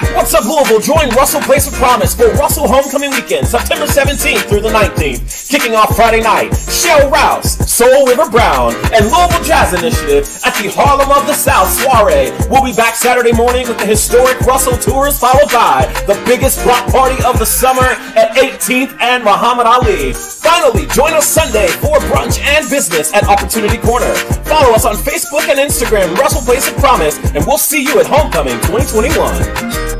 What's up, Louisville? Join Russell Place of Promise for Russell Homecoming Weekend, September 17th through the 19th. Kicking off Friday night, Shell Rouse, Soul River Brown, and Louisville Jazz Initiative at the Harlem of the South soiree. We'll be back Saturday morning with the historic Russell Tours, followed by the biggest block party of the summer at 18th and Muhammad Ali. Finally, join us Sunday for and business at Opportunity Corner. Follow us on Facebook and Instagram, Russell Place of Promise, and we'll see you at Homecoming 2021.